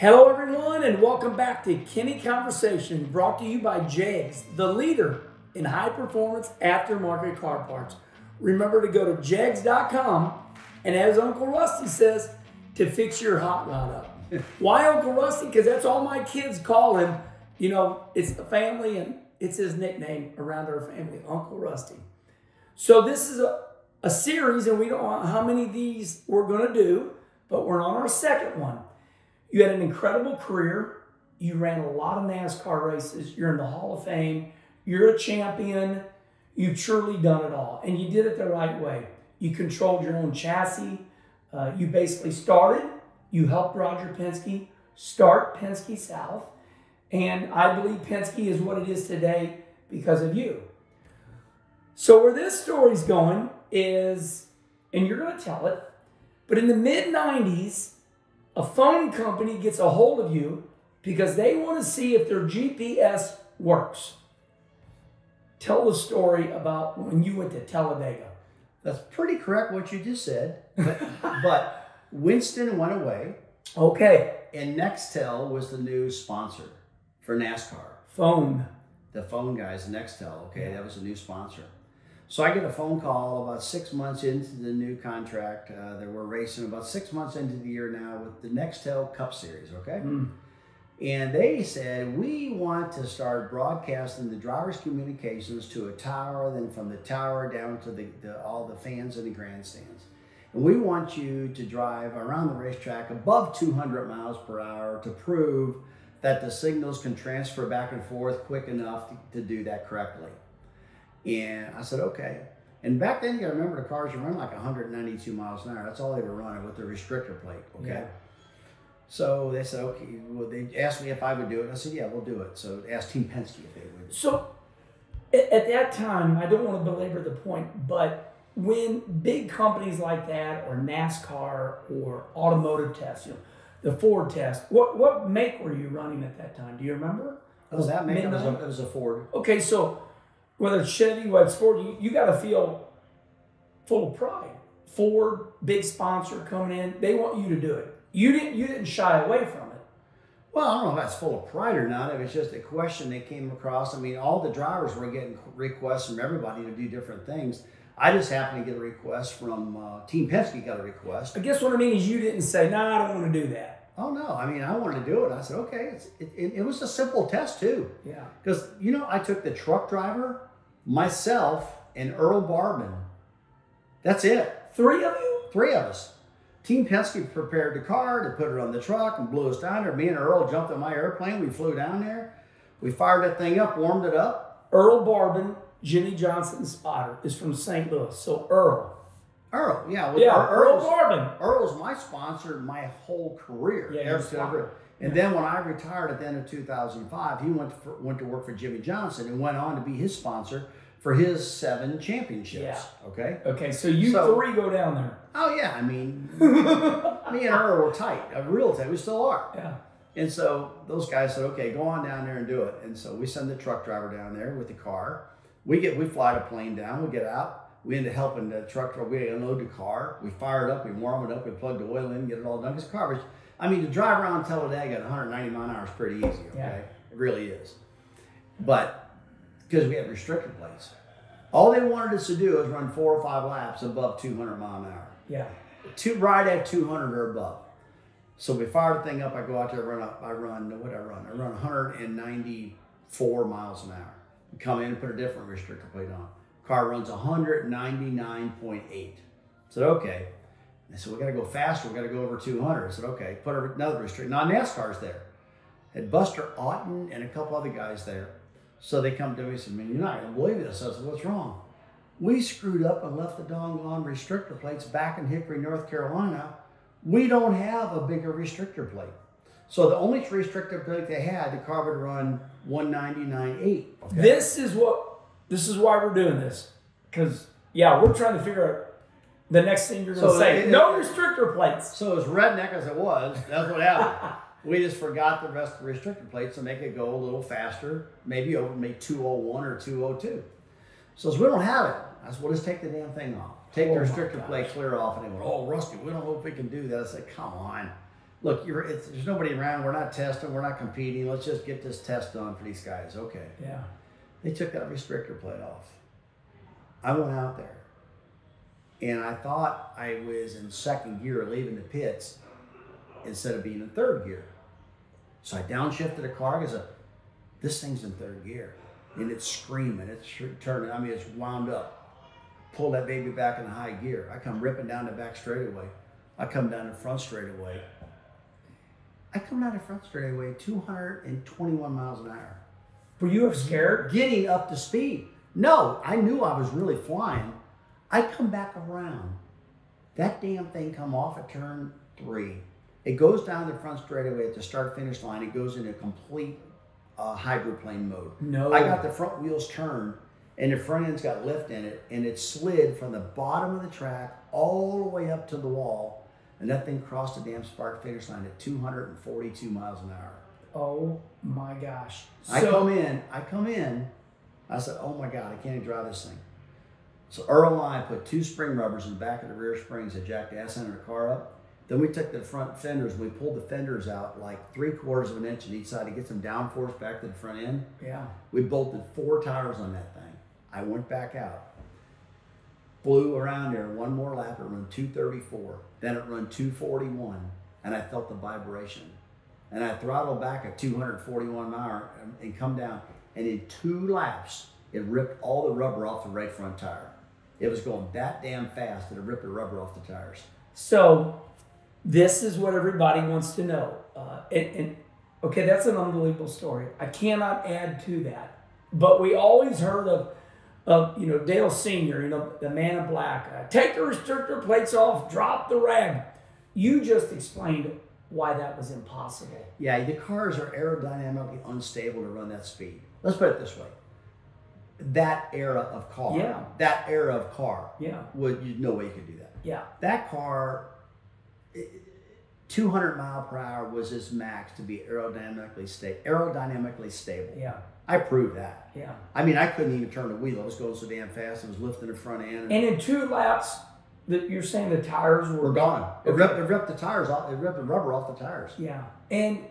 Hello, everyone, and welcome back to Kenny Conversation, brought to you by Jegs, the leader in high performance aftermarket car parts. Remember to go to jegs.com and, as Uncle Rusty says, to fix your hot rod up. Why Uncle Rusty? Because that's all my kids call him. You know, it's the family and it's his nickname around our family, Uncle Rusty. So, this is a, a series, and we don't know how many of these we're going to do, but we're on our second one. You had an incredible career. You ran a lot of NASCAR races. You're in the Hall of Fame. You're a champion. You've truly done it all. And you did it the right way. You controlled your own chassis. Uh, you basically started, you helped Roger Penske start Penske South. And I believe Penske is what it is today because of you. So, where this story's going is, and you're going to tell it, but in the mid 90s, a phone company gets a hold of you because they want to see if their GPS works. Tell the story about when you went to Talladega. That's pretty correct what you just said. But, but Winston went away, Okay, and Nextel was the new sponsor for NASCAR. phone. The phone guys, Nextel, okay, that was a new sponsor. So I get a phone call about six months into the new contract uh, that we're racing, about six months into the year now with the Nextel Cup Series, okay? Mm. And they said, we want to start broadcasting the driver's communications to a tower, then from the tower down to the, the, all the fans in the grandstands. And we want you to drive around the racetrack above 200 miles per hour to prove that the signals can transfer back and forth quick enough to, to do that correctly. And I said, okay. And back then, you gotta remember the cars were running like 192 miles an hour. That's all they were running with the restrictor plate, okay? Yeah. So they said, okay, well, they asked me if I would do it. I said, yeah, we'll do it. So asked Team Penske if they would. So at, at that time, I don't want to belabor the point, but when big companies like that, or NASCAR, or automotive tests, you know, the Ford test, what what make were you running at that time? Do you remember? Was that make? It was, a, it was a Ford. Okay, so whether it's Chevy, whether it's Ford, you, you got to feel full of pride. Ford, big sponsor coming in, they want you to do it. You didn't you didn't shy away from it. Well, I don't know if that's full of pride or not. It was just a question they came across. I mean, all the drivers were getting requests from everybody to do different things. I just happened to get a request from uh, Team Penske. Got a request. I guess what I mean is you didn't say, "No, nah, I don't want to do that." Oh no! I mean, I wanted to do it. I said, okay. It's, it, it, it was a simple test too, Yeah. because you know, I took the truck driver, myself, and Earl Barban. That's it. Three of you? Three of us. Team Penske prepared the car to put it on the truck and blew us down there. Me and Earl jumped on my airplane. We flew down there. We fired that thing up, warmed it up. Earl Barban, Jimmie Johnson spotter is from St. Louis. So Earl. Earl, yeah. well, Yeah, Earl Earl's, Barban. Earl's my sponsor my whole career. Yeah, Ever your since sponsor. ever- And then when I retired at the end of 2005, he went for, went to work for Jimmie Johnson and went on to be his sponsor for his seven championships. Yeah. Okay. Okay, so you So- three go down there. Oh yeah, I mean, me and Earl were tight, uh, real tight. We still are. Yeah. And so those guys said, okay, go on down there and do it. And so we send the truck driver down there with the car. We get we fly the plane down, we get out. We end up helping the truck driver, we unload the car, we fire it up, we warm it up, we plug the oil in, get it all done. Because car was, I mean, to drive around Talladega at 190 mile an hour is pretty easy, okay? Yeah. It really is. But because we have restrictor plates. All they wanted us to do is run four or five laps above 200 mile an hour Yeah. two right at 200 or above. So we fire the thing up. I go out there, run up. I run what I run. I run 194 miles an hour. Come in and put a different restrictor plate on. Car runs 199.8. said okay. I said we got to go faster. We got to go over 200. I said okay. Put another restrictor. Now NASCAR's there. Had Buster Auton and a couple other guys there. So they come to me and said, "Man, you're not gonna believe this." I said, "What's wrong?" We screwed up and left the doggone restrictor plates back in Hickory, North Carolina. We don't have a bigger restrictor plate. So the only restrictor plate they had, the car would run 199.8. Okay? This is what this is why we're doing this. Because yeah, we're trying to figure out the next thing you're gonna So say. it- no restrictor plates. So as redneck as it was, that's what happened. we just forgot the rest of the restrictor plates to make it go a little faster, maybe over maybe 201 or 202. So as we don't have it, I said, well, just take the damn thing off. Take Oh the restrictor plate clear off. And they went, oh, Rusty, we don't know if we can do that. I said, come on. look, you're, it's, there's nobody around. We're not testing. We're not competing. Let's just get this test done for these guys. Okay. Yeah. They took that restrictor plate off. I went out there and I thought I was in second gear leaving the pits instead of being in third gear. So I downshifted the car because uh, this thing's in third gear and it's screaming, it's turning. I mean, it's wound up. Pull that baby back in high gear. I come ripping down the back straightaway. I come down the front straightaway. I come down the front straightaway 221 miles an hour. Were you scared? Getting up to speed. No, I knew I was really flying. I come back around. That damn thing come off at turn three. It goes down the front straightaway at the start finish line. It goes into a complete uh, hydroplane mode. No. I got the front wheels turned and the front end's got lift in it and it slid from the bottom of the track all the way up to the wall and that thing crossed the damn spark finish line at 242 miles an hour. Oh my gosh. I come in, I come in, I said, oh my God, I can't even drive this thing. So Earl and I put two spring rubbers in the back of the rear springs that jacked the ass end of the car up. Then we took the front fenders, we pulled the fenders out like three quarters of an inch on each side to get some downforce back to the front end. Yeah. We bolted four tires on that thing. I went back out, flew around there one more lap. It run 234. Then it run 241, and I felt the vibration. And I throttled back at 241 mile hour and- come down. And in two laps, it ripped all the rubber off the right front tire. It was going that damn fast that it ripped the rubber off the tires. So this is what everybody wants to know. Uh, and, and okay, that's an unbelievable story. I cannot add to that. But we always heard of, of you know Dale Senior, you know the man in black. Uh, take the restrictor plates off, drop the rag. You just explained why that was impossible. Yeah, the cars are aerodynamically unstable to run that speed. Let's put it this way. That era of car, Yeah. that era of car, Yeah, would you no way you could do that. yeah, That car, i- 200 mile per hour was its max to be aerodynamically sta- aerodynamically stable. yeah, I proved that. yeah. I mean, I couldn't even turn the wheel. I was going so damn fast. I was lifting the front end. And in two laps, that you're saying the tires were we're gone. It Okay. ripped, it ripped the tires off. It ripped the rubber off the tires. Yeah, and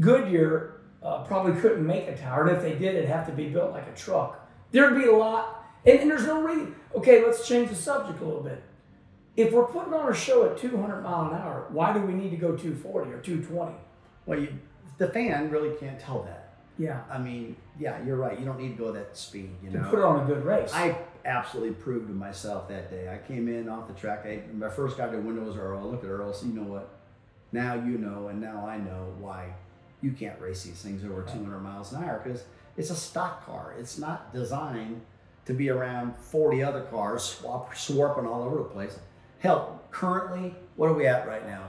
Goodyear uh, probably couldn't make a tire, and if they did, it'd have to be built like a truck. There'd be a lot, and, and there's no reason. Okay, let's change the subject a little bit. If we're putting on a show at 200 mile an hour, why do we need to go 240 or 220? Well, you, the fan really can't tell that. Yeah, I mean, yeah, you're right. You don't need to go that speed. You to know. put on a good race. I absolutely proved to myself that day. I came in off the track. I, my first guy to the window was Earl. I looked at Earl. So you know what? Now you know, and now I know why you can't race these things over 200 miles an hour because it's a stock car. It's not designed to be around 40 other cars swap, swarping all over the place. Hell, currently, what are we at right now?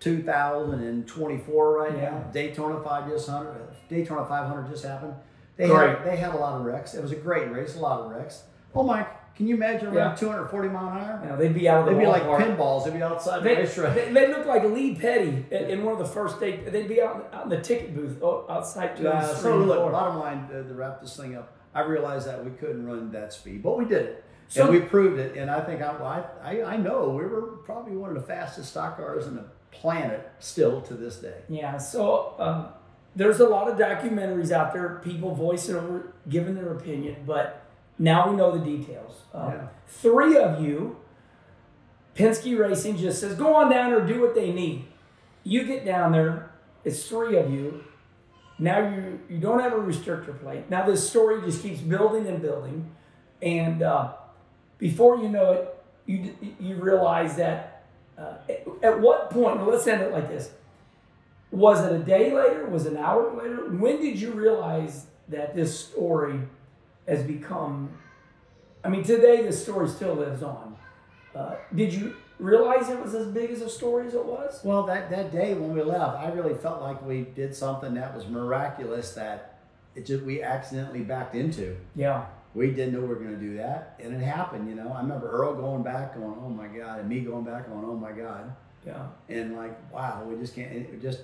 2024 right Yeah. now. Daytona 5 just 100, Daytona 500 just happened. They had, they had a lot of wrecks. It was a great race, a lot of wrecks. Oh Mike, can you imagine Yeah. around 240 mile an hour? know, they'd be out of the They'd be like pinballs. They'd be outside the They, racetrack. they, they look like Lee Petty in, in one of the first day. They'd be out, out in the ticket booth oh, outside. to Uh, so look, bottom line, uh, to wrap this thing up, I realized that we couldn't run that speed, but we did it. So- and we proved it. And I think I, I, I I know we were probably one of the fastest stock cars in the planet still to this day. Yeah, so um, there's a lot of documentaries out there, people voicing over, giving their opinion, but now we know the details. Um, Yeah. Three of you, Penske Racing just says, go on down or do what they need. You get down there, it's three of you. Now you you don't have a restrictor plate. Now this story just keeps building and building, and uh, before you know it, you you realize that uh, at, at what point? Well, let's end it like this. Was it a day later? Was it an hour later? When did you realize that this story has become? I mean, today this story still lives on. Uh, did you realize it was as big as a story as it was? Well, that, that day when we left, I really felt like we did something that was miraculous that it just we accidentally backed into. Yeah. We didn't know we were going to do that, and it happened. You know, I remember Earl going back, going, "Oh my God," and me going back, going, "Oh my God." Yeah. and like wow we just can't it just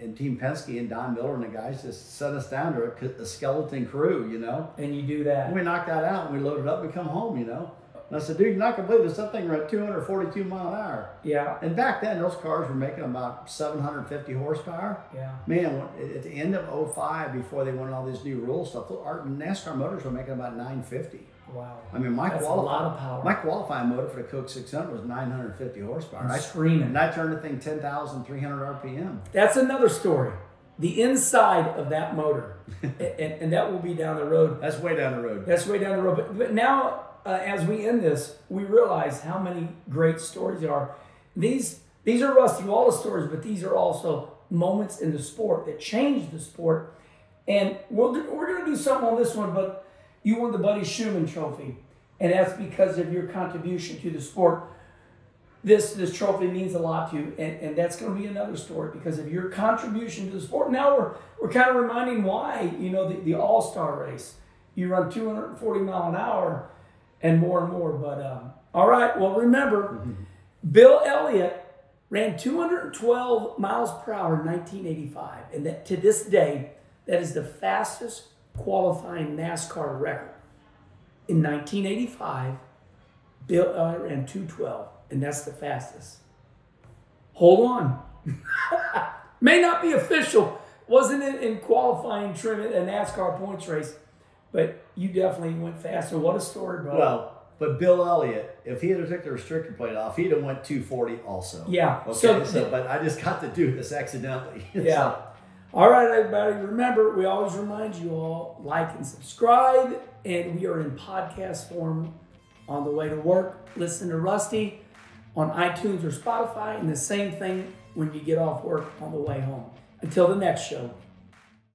and team penske and don miller and the guys just set us down to a, a skeleton crew you know And you do that. And we knock that out and we load it up and come home you know And I said, dude, you're not gonna believe this. That thing ran 242 mile an hour. Yeah. And back then, those cars were making about 750 horsepower. Yeah. Man, at the end of 05, before they went all these new rules stuff, our NASCAR motors were making about 950. Wow. I mean, my That's a qualifying, lot of power. my qualifying motor for the Coke 600 was 950 horsepower. I, screaming. and I turned the thing 10,300 RPM. That's another story. The inside of that motor, and, and that will be down the road. That's way down the road. That's way down the road. But, but now, uh, as we end this, we realize how many great stories there are. These these are Rusty Wallace stories, but these are also moments in the sport that changed the sport. And we'll do, we're going to do something on this one, but you won the Buddy Shuman Trophy, and that's because of your contribution to the sport. This this trophy means a lot to you, and, and that's going to be another story because of your contribution to the sport. Now we're we're kind of reminding why you know the, the All Star race. You run 240 mile an hour and more and more. But um, all right, well remember, Bill Elliott ran 212 miles per hour in 1985, and that to this day, that is the fastest qualifying NASCAR record. In 1985, Bill Elliott ran 212, and that's the fastest. Hold on. May not be official, wasn't it in qualifying trim at a NASCAR points race, but you definitely went faster. What a story, bro. Well, but Bill Elliott, if he had took the restrictor plate off, he'd have went 240 also. Yeah, Okay. so- So, but I just got to do this accidentally. Yeah. All right, everybody. Remember, we always remind you all like and subscribe, and we are in podcast form on the way to work. Listen to Rusty on iTunes or Spotify, and the same thing when you get off work on the way home. Until the next show,